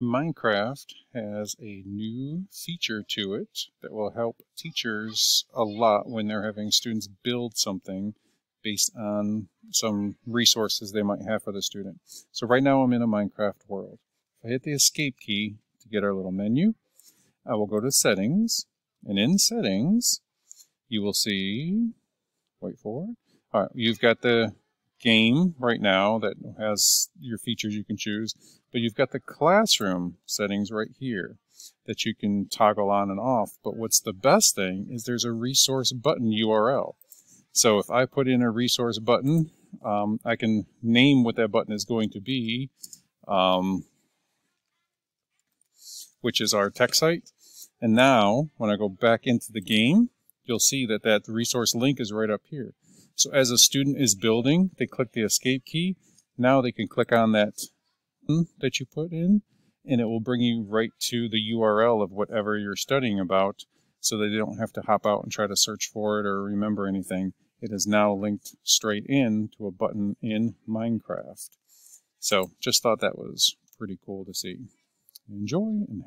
Minecraft has a new feature to it that will help teachers a lot when they're having students build something based on some resources they might have for the student. So right now I'm in a Minecraft world. If I hit the escape key to get our little menu, I will go to settings and in settings you will see, wait for all right, you've got the game right now that has your features you can choose, but you've got the classroom settings right here that you can toggle on and off. But what's the best thing is there's a resource button URL. So if I put in a resource button, um, I can name what that button is going to be, um, which is our tech site. And now when I go back into the game, you'll see that that resource link is right up here. So as a student is building, they click the escape key. Now they can click on that that you put in, and it will bring you right to the URL of whatever you're studying about so they don't have to hop out and try to search for it or remember anything. It is now linked straight in to a button in Minecraft. So just thought that was pretty cool to see. Enjoy and